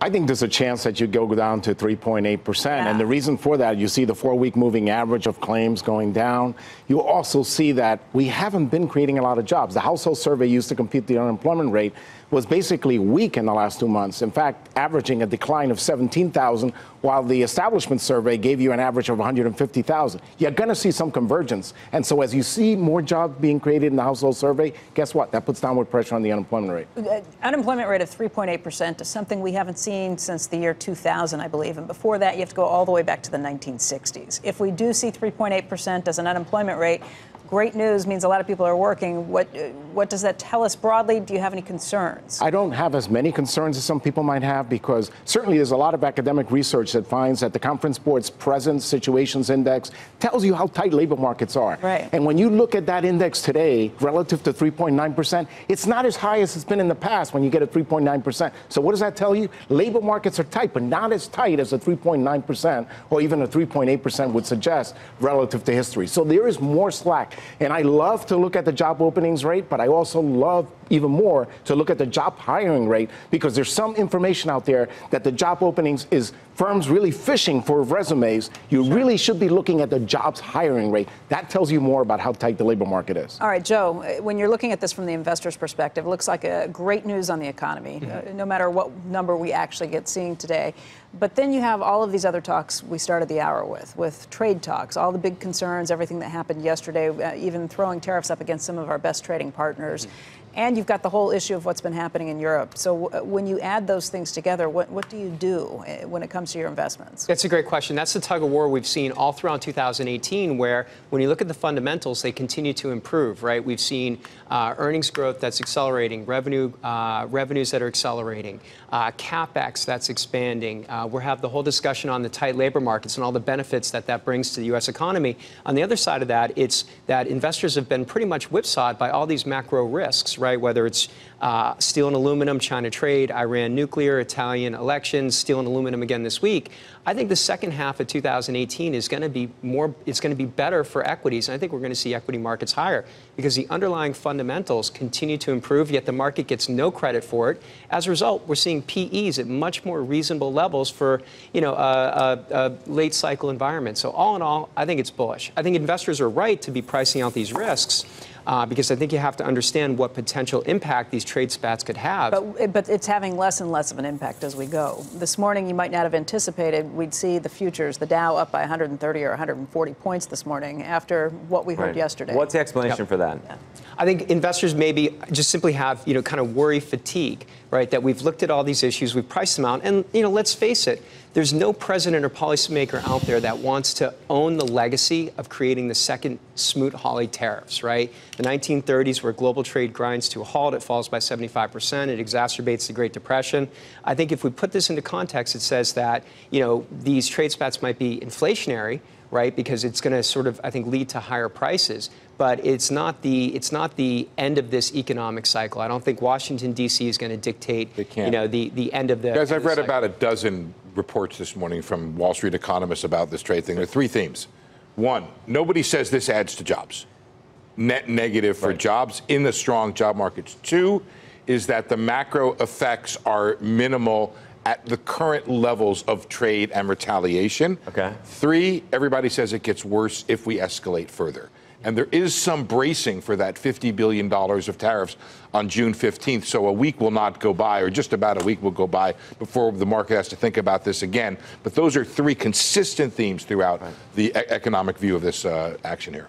I think there's a chance that you go down to 3.8%. Yeah. And the reason for that, you see the four week moving average of claims going down. You also see that we haven't been creating a lot of jobs. The household survey used to compute the unemployment rate was basically weak in the last two months. In fact, averaging a decline of 17,000, while the establishment survey gave you an average of 150,000. You're going to see some convergence. And so as you see more jobs being created in the household survey, guess what? That puts downward pressure on the unemployment rate. Uh, unemployment rate of 3.8% is something we haven't seen since the year 2000, I believe. And before that, you have to go all the way back to the 1960s. If we do see 3.8% as an unemployment rate, great news means a lot of people are working. What what does that tell us broadly? Do you have any concerns? I don't have as many concerns as some people might have because certainly there's a lot of academic research that finds that the Conference Board's present situations index tells you how tight labor markets are. Right. And when you look at that index today relative to 3.9%, it's not as high as it's been in the past when you get a 3.9%. So what does that tell you? Labor markets are tight, but not as tight as a 3.9% or even a 3.8% would suggest relative to history. So there is more slack. And I love to look at the job openings rate, but I also love even more to look at the job hiring rate because there's some information out there that the job openings is firms really fishing for resumes. You sure. really should be looking at the jobs hiring rate. That tells you more about how tight the labor market is. All right, Joe, when you're looking at this from the investor's perspective, it looks like a great news on the economy, mm-hmm. uh, no matter what number we actually get seeing today. But then you have all of these other talks we started the hour with, with trade talks, all the big concerns, everything that happened yesterday, uh, even throwing tariffs up against some of our best trading partners. Mm-hmm. And you've got the whole issue of what's been happening in Europe. So w- when you add those things together, what, what do you do uh, when it comes to your investments? That's a great question. That's the tug of war we've seen all throughout 2018, where when you look at the fundamentals, they continue to improve, right? We've seen uh, earnings growth that's accelerating, revenue uh, revenues that are accelerating, uh, capex that's expanding. Uh, we have the whole discussion on the tight labor markets and all the benefits that that brings to the U.S. economy. On the other side of that, it's that investors have been pretty much whipsawed by all these macro risks, right? Whether it's uh, steel and aluminum, China trade, Iran nuclear, Italian elections, steel and aluminum again this week. I think the second half of 2018 is going to be more. It's going to be better for equities, and I think we're going to see equity markets higher because the underlying fundamentals continue to improve. Yet the market gets no credit for it. As a result, we're seeing PEs at much more reasonable levels for you know a, a, a late cycle environment. So all in all, I think it's bullish. I think investors are right to be pricing out these risks uh, because I think you have to understand what potential impact these trade spats could have. But, but it's having less and less of an impact as we go. This morning, you might not have anticipated we'd see the futures, the Dow up by 130 or 140 points this morning after what we heard right. yesterday. What's the explanation yep. for that? Yeah. I think investors maybe just simply have, you know, kind of worry fatigue, right? That we've looked at all these issues, we've priced them out, and, you know, let's face it, there's no president or policymaker out there that wants to own the legacy of creating the second Smoot-Hawley tariffs, right? The 1930s, where global trade grinds to a halt, it falls by 75%, it exacerbates the Great Depression. I think if we put this into context, it says that, you know, these trade spats might be inflationary, right? Because it's going to sort of, I think, lead to higher prices. But it's not the it's not the end of this economic cycle. I don't think Washington D.C. is going to dictate, you know, the, the end of the. Guys, I've read cycle. about a dozen reports this morning from Wall Street economists about this trade thing. There are three themes. One, nobody says this adds to jobs. Net negative for right. jobs in the strong job markets. Two is that the macro effects are minimal at the current levels of trade and retaliation. Okay. Three, everybody says it gets worse if we escalate further. And there is some bracing for that $50 billion of tariffs on June 15th. So a week will not go by, or just about a week will go by before the market has to think about this again. But those are three consistent themes throughout right. the e- economic view of this uh, action here.